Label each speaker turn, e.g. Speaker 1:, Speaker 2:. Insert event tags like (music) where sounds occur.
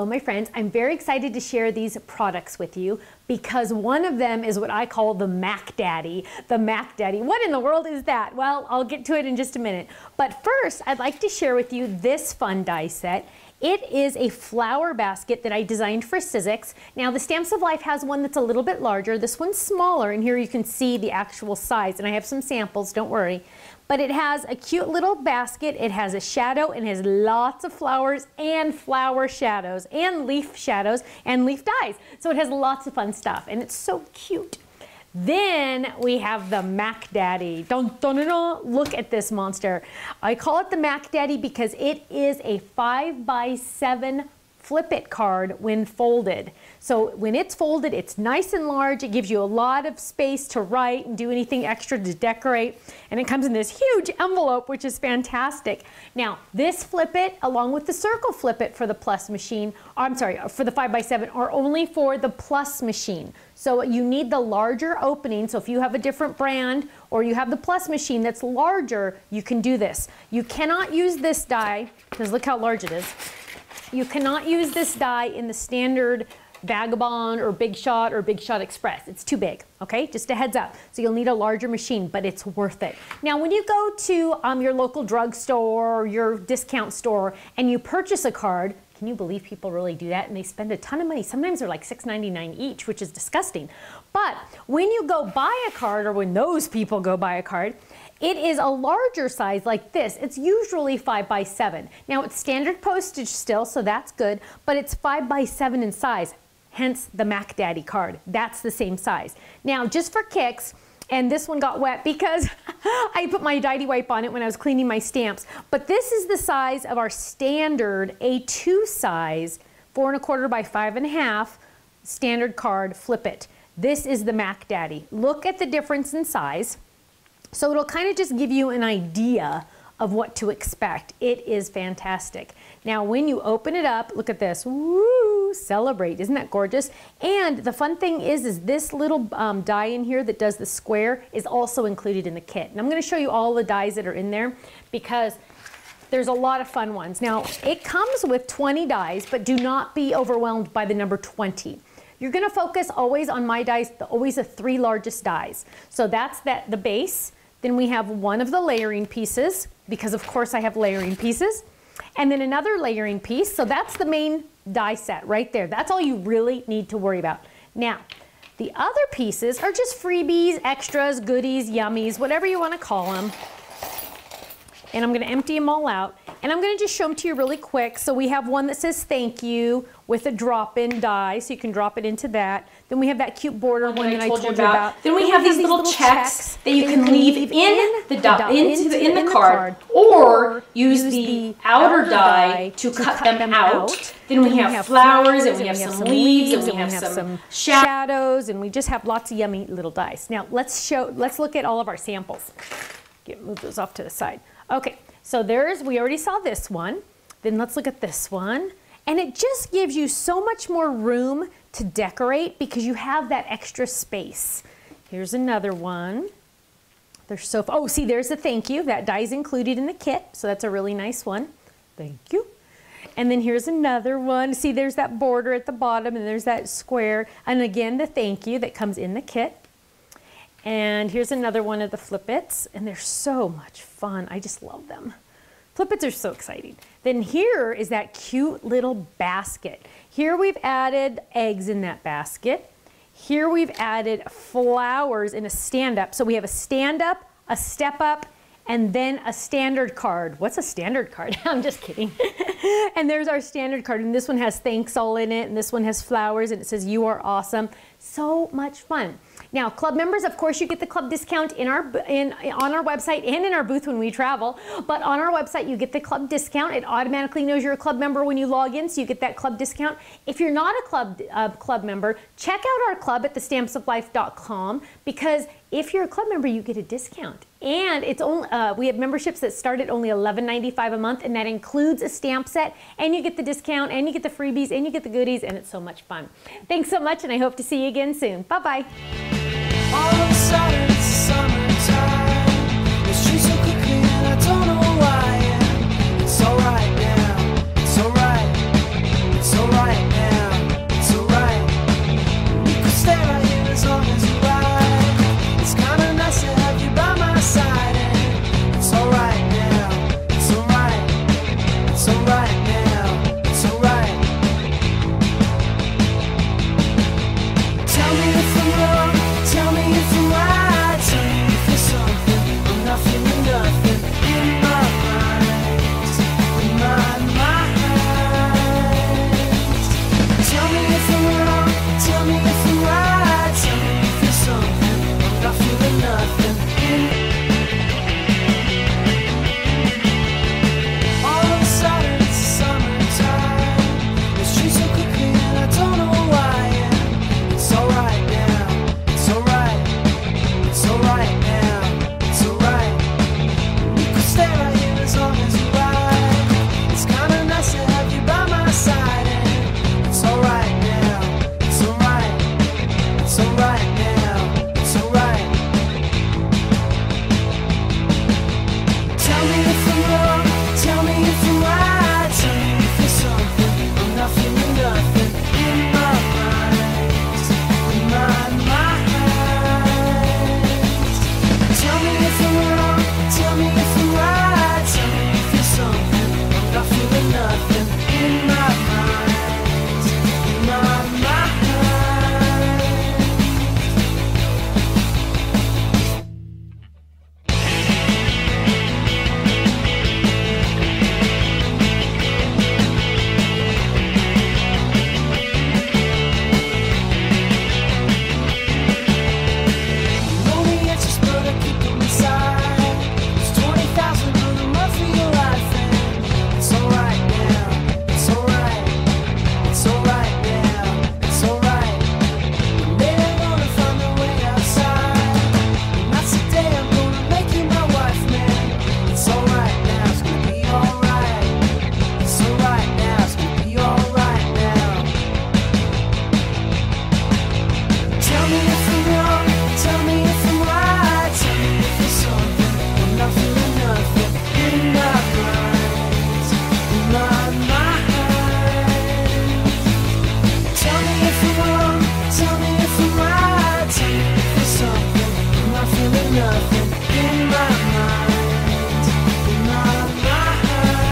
Speaker 1: Hello, my friends. I'm very excited to share these products with you because one of them is what I call the Mac Daddy. The Mac Daddy. What in the world is that? Well, I'll get to it in just a minute. But first, I'd like to share with you this fun die set. It is a flower basket that I designed for Sizzix. Now the Stamps of Life has one that's a little bit larger. This one's smaller and here you can see the actual size and I have some samples, don't worry. But it has a cute little basket. It has a shadow and has lots of flowers and flower shadows and leaf shadows and leaf dies. So it has lots of fun stuff and it's so cute. Then we have the Mac Daddy. Dun, dun, dun, dun. Look at this monster. I call it the Mac Daddy because it is a five by seven flip it card when folded. So when it's folded, it's nice and large. It gives you a lot of space to write and do anything extra to decorate. And it comes in this huge envelope, which is fantastic. Now, this flip it, along with the circle flip it for the plus machine, I'm sorry, for the 5x7, are only for the plus machine. So you need the larger opening. So if you have a different brand or you have the plus machine that's larger, you can do this. You cannot use this die, because look how large it is. You cannot use this die in the standard Vagabond or Big Shot or Big Shot Express. It's too big, okay? Just a heads up. So you'll need a larger machine, but it's worth it. Now, when you go to um, your local drugstore or your discount store and you purchase a card, can you believe people really do that? And they spend a ton of money. Sometimes they're like $6.99 each, which is disgusting. But when you go buy a card, or when those people go buy a card, it is a larger size like this. It's usually 5 by 7 Now it's standard postage still, so that's good, but it's 5 by 7 in size, hence the Mac Daddy card. That's the same size. Now, just for kicks, and this one got wet because (laughs) I put my Didi wipe on it when I was cleaning my stamps. But this is the size of our standard A2 size, four and a quarter by five and a half, standard card, flip it. This is the Mac Daddy. Look at the difference in size. So it'll kind of just give you an idea of what to expect. It is fantastic. Now, when you open it up, look at this. Woo! Celebrate. Isn't that gorgeous? And the fun thing is, is this little um, die in here that does the square is also included in the kit. And I'm going to show you all the dies that are in there because there's a lot of fun ones. Now, it comes with 20 dies, but do not be overwhelmed by the number 20. You're going to focus always on my dies, always the three largest dies. So that's that the base. Then we have one of the layering pieces, because of course I have layering pieces. And then another layering piece, so that's the main die set right there. That's all you really need to worry about. Now, the other pieces are just freebies, extras, goodies, yummies, whatever you want to call them. And I'm going to empty them all out. And I'm going to just show them to you really quick. So we have one that says thank you with a drop-in die, so you can drop it into that. Then we have that cute border one, that I told, you about. about.
Speaker 2: Then we then have, these, these little, little checks, checks that you can leave in, in the, die, into, the, in the card, or use the outer die to cut them out. Then we have flowers, and we have some leaves, and we have some
Speaker 1: shadows, and we just have lots of yummy little dice. Now let's show, let's look at all of our samples. Get move those off to the side. Okay, so there's, we already saw this one. Then let's look at this one. And it just gives you so much more room to decorate because you have that extra space. Here's another one. There's so, oh, see, there's the thank you. That die is included in the kit, so that's a really nice one. Thank you. And then here's another one. See, there's that border at the bottom, and there's that square. And again, the thank you that comes in the kit. And here's another one of the Flip-its, and they're so much fun. I just love them. Flip-its are so exciting. Then here is that cute little basket. Here we've added eggs in that basket. Here we've added flowers in a stand-up. So we have a stand-up, a step-up, and then a standard card. What's a standard card? (laughs) I'm just kidding. (laughs) and there's our standard card. And this one has thanks all in it. And this one has flowers and it says you are awesome. So much fun. Now, club members, of course, you get the club discount in our in on our website and in our booth when we travel. But on our website, you get the club discount. It automatically knows you're a club member when you log in, so you get that club discount. If you're not a club uh, club member, check out our club at thestampsoflife.com because if you're a club member, you get a discount. And it's only uh, we have memberships that start at only $11.95 a month, and that includes a stamp set, and you get the discount, and you get the freebies, and you get the goodies, and it's so much fun. Thanks so much, and I hope to see you again soon. Bye bye. All of a sudden it's summertime.